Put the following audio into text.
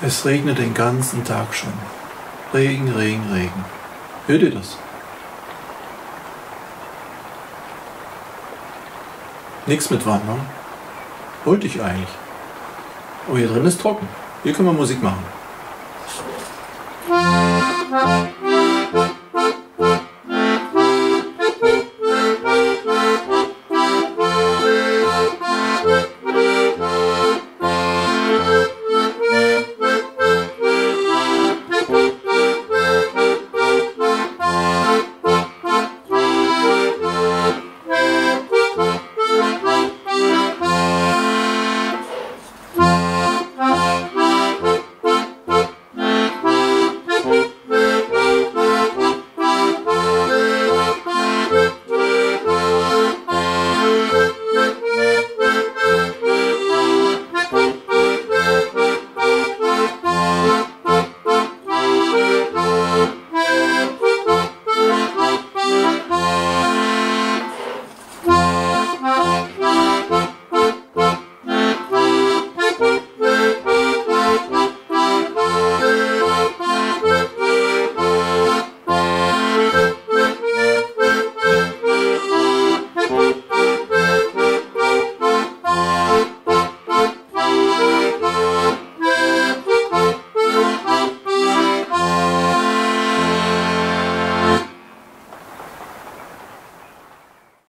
Es regnet den ganzen Tag schon. Regen, Regen, Regen. Hört ihr das? Nichts mit Wandern. Wollte ich eigentlich. Aber hier drin ist trocken. Hier können wir Musik machen.